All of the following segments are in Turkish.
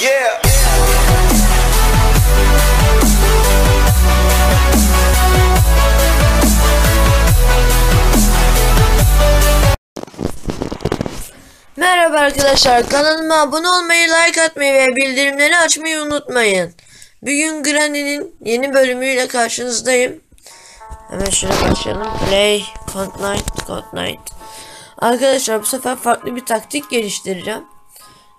Yeah. Merhaba arkadaşlar kanalıma abone olmayı like atmayı ve bildirimleri açmayı unutmayın. Bugün Granny'nin yeni bölümüyle karşınızdayım. Hemen şöyle başlayalım. Play Fortnite Fortnite. Arkadaşlar bu sefer farklı bir taktik geliştireceğim.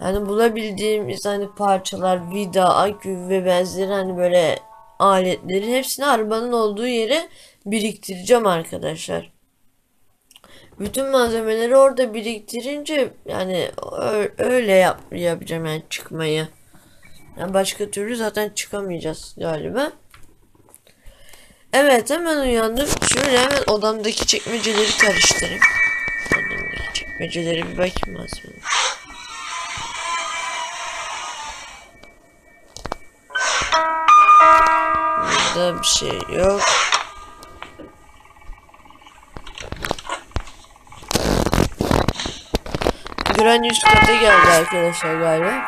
Yani bulabildiğimiz hani parçalar, vida, akü ve benzeri hani böyle aletleri hepsini arabanın olduğu yere biriktireceğim arkadaşlar. Bütün malzemeleri orada biriktirince yani öyle yap yapacağım yani çıkmayı. Yani başka türlü zaten çıkamayacağız galiba. Evet hemen uyandım. Şöyle hemen odamdaki çekmeceleri karıştırayım. Odamdaki çekmecelere bir bakayım malzeme. Burada bir şey yok. Güren üst kata geldi arkadaşlar galiba.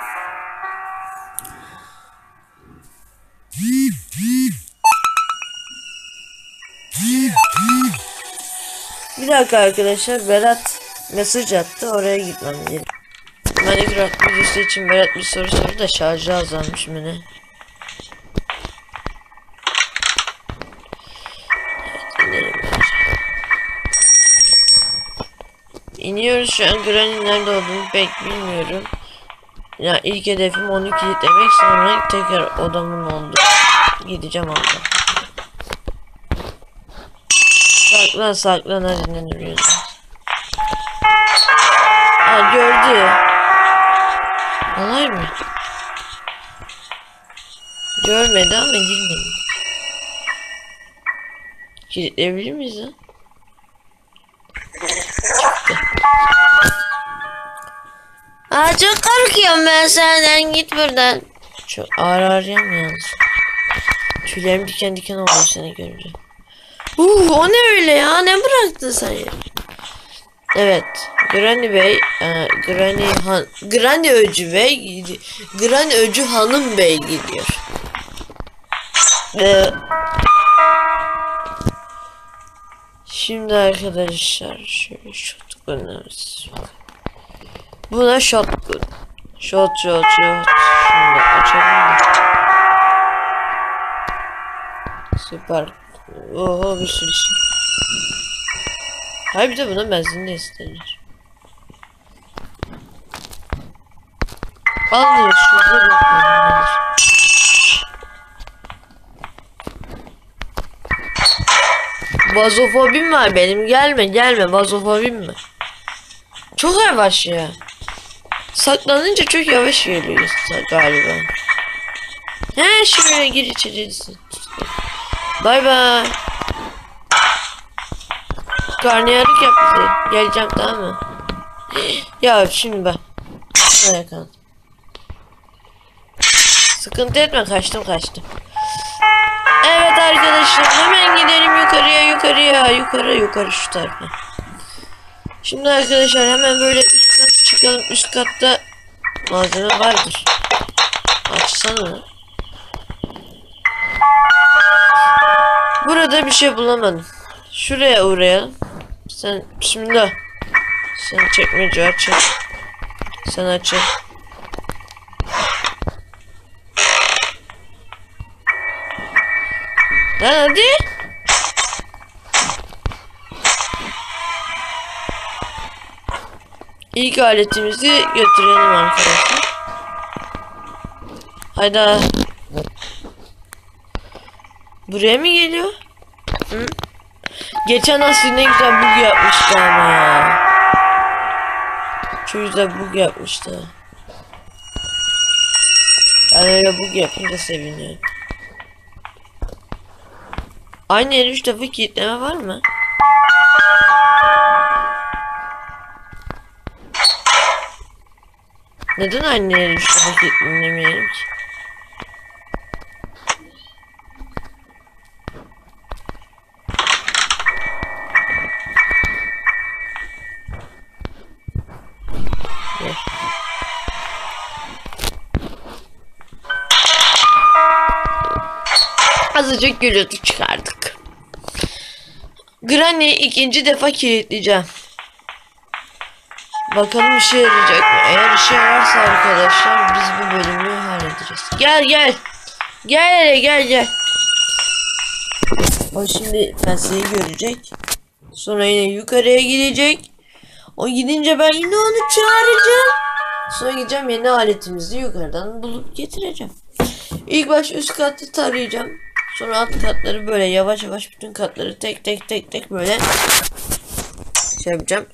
Bir dakika arkadaşlar Berat mesaj attı oraya gitmem gerek. Minecraft videosu için Berat bir soru sordu da şarjı azalmış mı ne? İniyoruz şu an Granny nerede olduğunu pek bilmiyorum. Ya ilk hedefim onu kilitlemek sonra tekrar odamın oldu. Gideceğim orada. Saklan saklan hadi ne duruyorsun? Aa gördü. Olay mı? Görmedi ama girmedi. Kilitleyebilir miyiz lan? Aa çok korkuyorum ben senden git buradan. Çok ağır ağrıyorum yalnız. Tüylerim diken diken oldu seni görünce. Uh, o ne öyle ya? Ne bıraktın sen ya? Evet. Granny Bey, e, Granny Han, Granny Öcü Bey, Granny Öcü Hanım Bey gidiyor. Ee, şimdi arkadaşlar şöyle shotgunlarız. Buna shotgun. Shot shot shot. Açalım da. Süper. Oho bir sürü şey. Hayır bir de buna benzin de istenir. Alıyoruz şurada bakıyorum. Bazofobim var benim gelme gelme bazofobim var. Çok yavaş ya. Saklanınca çok yavaş geliyor galiba. He şuraya gir içerisin. Bay bay. Karnıyarık yap bize. Geleceğim tamam mı? ya şimdi. Nereye kaldım? Sıkıntı etme kaçtım kaçtım. Evet arkadaşlar hemen gidelim yukarıya yukarıya yukarı yukarı şu tarafa. Şimdi arkadaşlar hemen böyle üst kat çıkalım üst katta malzeme vardır. Açsana. Burada bir şey bulamadım. Şuraya uğrayalım. Sen bismillah. Sen çekmece aç. Sen aç. Lan hadi. İlk aletimizi götürelim arkadaşlar. Hayda. Buraya mı geliyor? Hı? Geçen aslında ne güzel bug yapmıştı ama ya. Çok güzel bug yapmıştı. Ben öyle bug yapınca seviniyorum. Aynı yere 3 defa kilitleme var mı? Neden annelerin şurası dinlemeyelim ki? Azıcık gürültü çıkardık. Granny'i ikinci defa kilitleyeceğim. Bakalım işe yarayacak mı? Eğer işe yararsa arkadaşlar biz bu bölümü halledeceğiz. Gel gel. Gel hele gel gel. O şimdi penseyi görecek. Sonra yine yukarıya gidecek. O gidince ben yine onu çağıracağım. Sonra gideceğim yeni aletimizi yukarıdan bulup getireceğim. İlk baş üst katı tarayacağım. Sonra alt katları böyle yavaş yavaş bütün katları tek tek tek tek böyle şey yapacağım.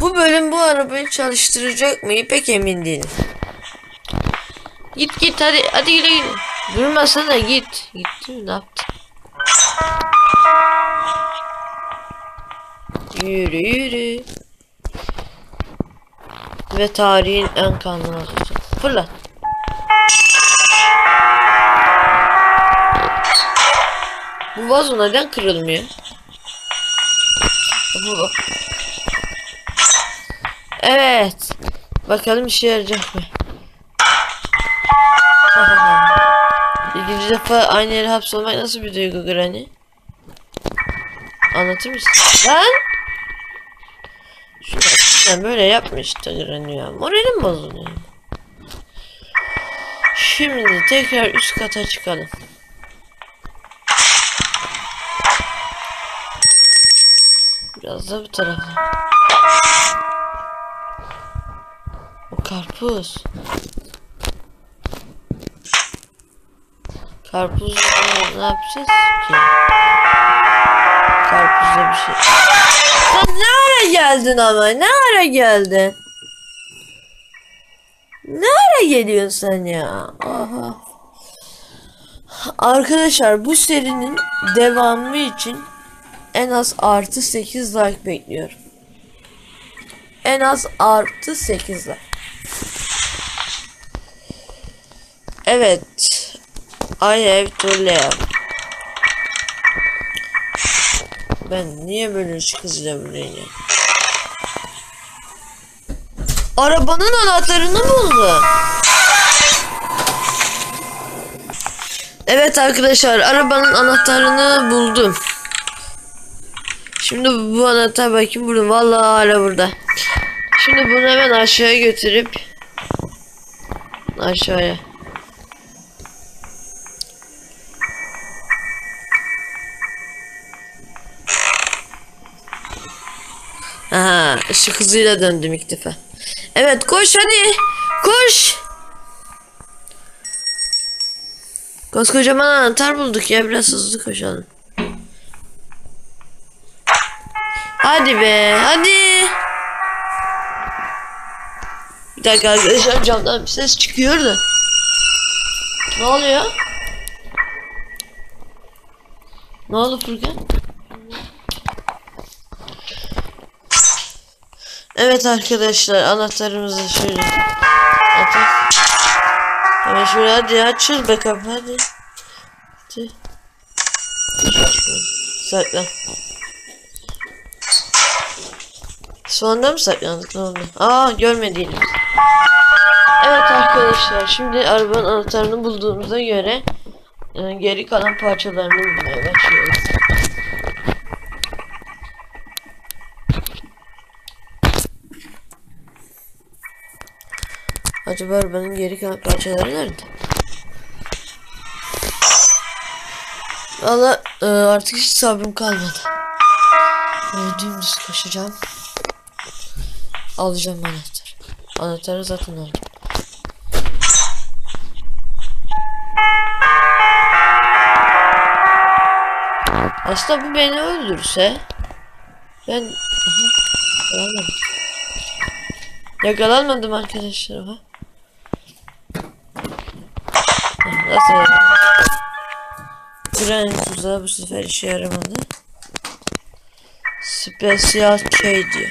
Bu bölüm bu arabayı çalıştıracak mı pek emin değilim. Git git hadi hadi güle güle. Durmasana git. Gitti ne yaptı? Yürü yürü. Ve tarihin en kanlı. Fırlat. Bu vazo neden kırılmıyor? Bu. Evet. Bakalım işe yarayacak mı? İkinci defa aynı yere hapsolmak nasıl bir duygu Granny? Anlatır mısın? Lan! Şuna böyle yapmıştı Granny ya. Moralim bozuluyor. Şimdi tekrar üst kata çıkalım. Biraz da bu tarafa. Karpuz. Karpuzla ne yapacağız ki? Karpuzla bir şey. Sen ne ara geldin ama? Ne ara geldin? Ne ara geliyorsun sen ya? Aha. Arkadaşlar bu serinin devamı için en az artı 8 like bekliyorum. En az artı 8 like. Evet. I have to live. Ben niye böyle ışık hızıyla buraya Arabanın anahtarını buldum. Evet arkadaşlar arabanın anahtarını buldum. Şimdi bu anahtar bakayım burada. Vallahi hala burada. Şimdi bunu hemen aşağıya götürüp aşağıya. Işık hızıyla döndüm ilk defa. Evet koş hadi. Koş. Koskocaman anahtar bulduk ya biraz hızlı koşalım. Hadi be hadi. Bir dakika arkadaşlar camdan bir ses çıkıyor da. Ne oluyor? Ne oldu Furkan? Evet arkadaşlar anahtarımızı şöyle atalım. Hemen şöyle hadi açıl be kapı hadi. Hadi. Saklan. Sonunda mı saklandık ne oldu? Aa görmediğimiz. Evet arkadaşlar şimdi arabanın anahtarını bulduğumuza göre e, geri kalan parçalarını bulmaya başlıyoruz. Acaba arabanın geri kalan parçaları nerede? Valla e, artık hiç sabrım kalmadı. Böyle dümdüz koşacağım. Alacağım anahtarı. Anahtarı zaten aldım. Aslında bu beni öldürse ben yakalanmadım. Yakalanmadım arkadaşlar ha. Granny tuzağı bu sefer işe yaramadı. Special K diyor.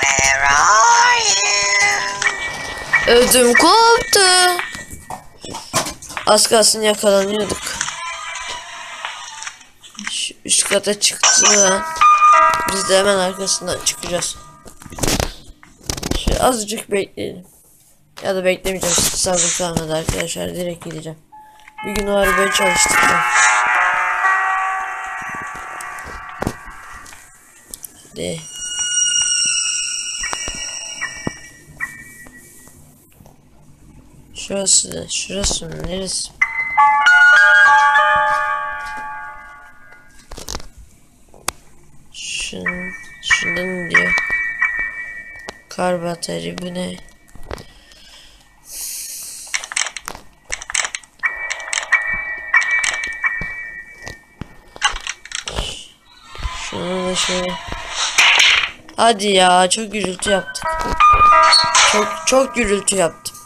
Where are you? Ödüm koptu. Az kalsın yakalanıyorduk. Şu üst kata çıktı. Biz de hemen arkasından çıkacağız. Şöyle azıcık bekleyelim. Ya da beklemeyeceğim. Sabır kalmadı arkadaşlar. Direkt gideceğim. Bir gün o arabayı çalıştıracağım. De. Şurası, şurası mı? Neresi? Şun, şundan diyor. Kar batarya bu ne? Şöyle. Hadi ya çok gürültü yaptık. Çok çok gürültü yaptım.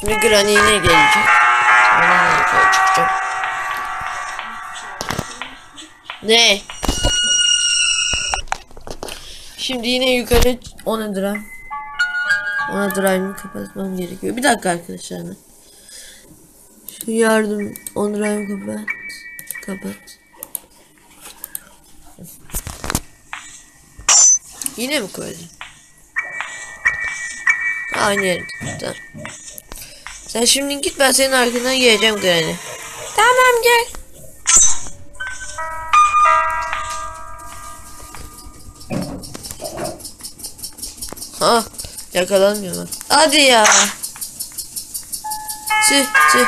Şimdi Granny gelecek. Çıkacağım. Ne? Şimdi yine yukarı ona drive. Ona drive'ımı kapatmam gerekiyor. Bir dakika arkadaşlar. Yardım on drive'ı kapat. Kapat. Yine mi koydun? Aynı yere. Tamam. Sen şimdi git ben senin arkandan geleceğim Granny. Tamam gel. Ha yakalanmıyor bak. Hadi ya. Tüh tüh.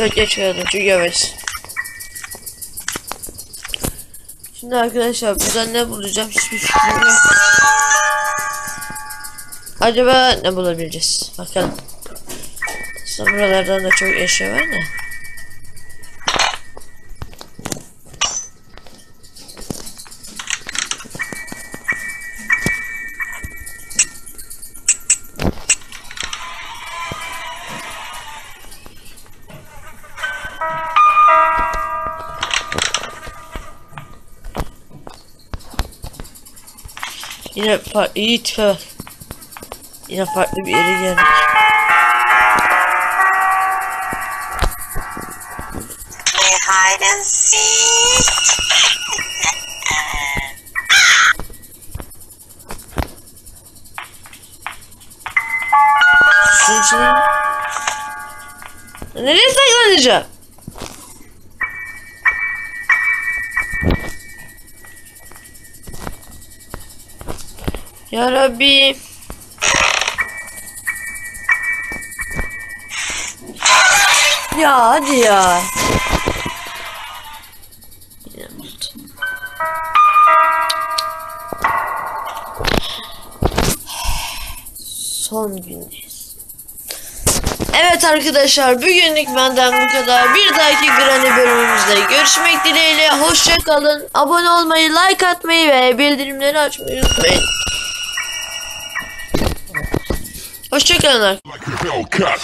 Çok geç kaldım çok yavaş. Şimdi arkadaşlar buradan ne bulacağım hiçbir fikrim yok. Acaba ne bulabileceğiz? Bakalım. Aslında buralardan da çok eşya var da. Yine farklı iyi tipe bak. Yine farklı bir yere geldik. Şunun içine... Nereye saklanacağım? Ya Rabbi. Ya hadi ya. Son gündeyiz. Evet arkadaşlar bugünlük benden bu kadar. Bir dahaki Granny bölümümüzde görüşmek dileğiyle. Hoşça kalın. Abone olmayı, like atmayı ve bildirimleri açmayı unutmayın. Hoşçakalın. Like